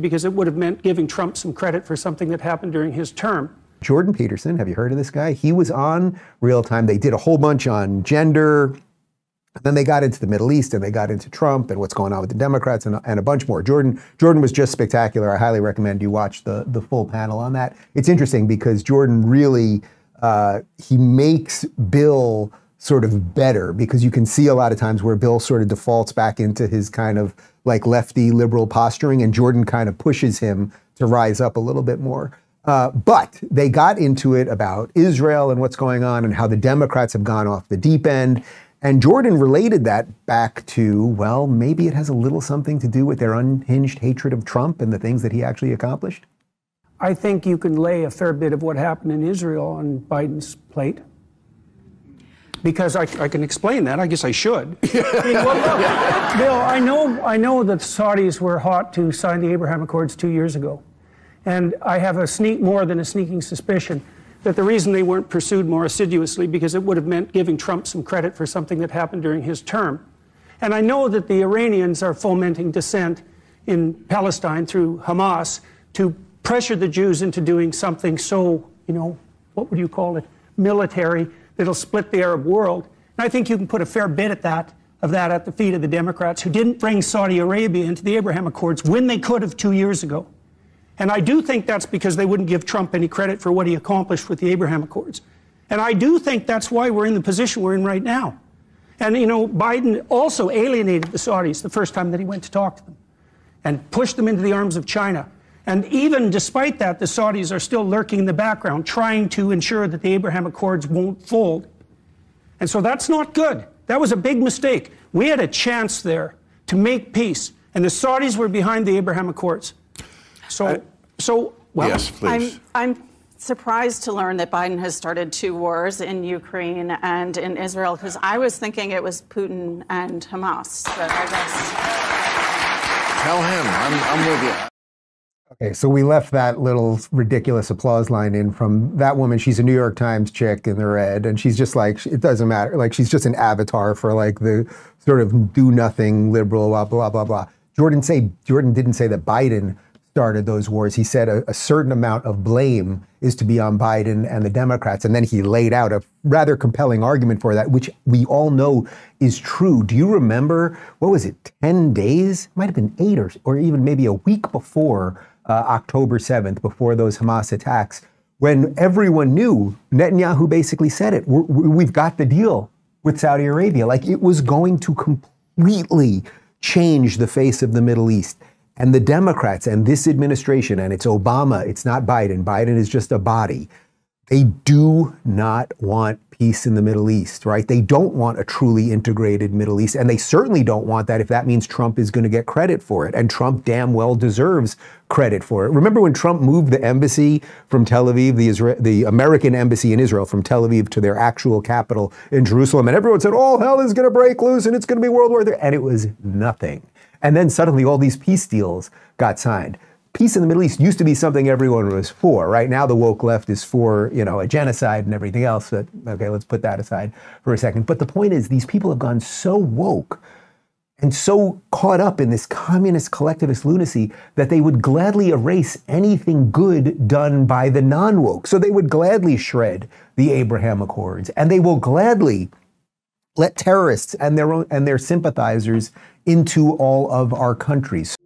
because it would have meant giving Trump some credit for something that happened during his term. Jordan Peterson, have you heard of this guy? He was on real time. They did a whole bunch on gender. And Then they got into the Middle East and they got into Trump and what's going on with the Democrats and, and a bunch more. Jordan Jordan was just spectacular. I highly recommend you watch the the full panel on that. It's interesting because Jordan really uh, he makes Bill sort of better because you can see a lot of times where Bill sort of defaults back into his kind of like lefty liberal posturing, and Jordan kind of pushes him to rise up a little bit more. Uh, but they got into it about Israel and what's going on and how the Democrats have gone off the deep end. And Jordan related that back to, well, maybe it has a little something to do with their unhinged hatred of Trump and the things that he actually accomplished. I think you can lay a fair bit of what happened in Israel on Biden's plate. Because I, I can explain that. I guess I should. I mean, well, look, Bill, I know, I know that Saudis were hot to sign the Abraham Accords two years ago. And I have a sneak, more than a sneaking suspicion that the reason they weren't pursued more assiduously because it would have meant giving Trump some credit for something that happened during his term. And I know that the Iranians are fomenting dissent in Palestine through Hamas to pressure the Jews into doing something so, you know, what would you call it, military, that'll split the Arab world. And I think you can put a fair bit at that, of that at the feet of the Democrats who didn't bring Saudi Arabia into the Abraham Accords when they could have two years ago. And I do think that's because they wouldn't give Trump any credit for what he accomplished with the Abraham Accords. And I do think that's why we're in the position we're in right now. And, you know, Biden also alienated the Saudis the first time that he went to talk to them and pushed them into the arms of China. And even despite that, the Saudis are still lurking in the background, trying to ensure that the Abraham Accords won't fold. And so that's not good. That was a big mistake. We had a chance there to make peace, and the Saudis were behind the Abraham Accords. So, I, so well, yes, please. I'm, I'm surprised to learn that Biden has started two wars in Ukraine and in Israel because I was thinking it was Putin and Hamas. But I guess. Tell him. I'm, I'm with you. Okay, so we left that little ridiculous applause line in from that woman. She's a New York Times chick in the red, and she's just like, it doesn't matter. Like, she's just an avatar for like the sort of do nothing liberal, blah, blah, blah, blah. Jordan say Jordan didn't say that Biden started those wars. He said a, a, certain amount of blame is to be on Biden and the Democrats. And then he laid out a rather compelling argument for that, which we all know is true. Do you remember, what was it, 10 days? Might have been eight or, or even maybe a week before uh, October 7th, before those Hamas attacks, when everyone knew, Netanyahu basically said it, we've got the deal with Saudi Arabia. Like it was going to completely change the face of the Middle East. And the Democrats and this administration, and it's Obama, it's not Biden, Biden is just a body, they do not want peace in the Middle East, right? They don't want a truly integrated Middle East. And they certainly don't want that if that means Trump is going to get credit for it. And Trump damn well deserves credit for it. Remember when Trump moved the embassy from Tel Aviv, the, the American embassy in Israel, from Tel Aviv to their actual capital in Jerusalem? And everyone said, oh, hell is going to break loose and it's going to be World War III. And it was nothing. And then suddenly all these peace deals got signed. Peace in the Middle East used to be something everyone was for. Right now, the woke left is for you know a genocide and everything else. But okay, let's put that aside for a second. But the point is, these people have gone so woke and so caught up in this communist collectivist lunacy that they would gladly erase anything good done by the non woke. So they would gladly shred the Abraham Accords, and they will gladly let terrorists and their own, and their sympathizers into all of our countries.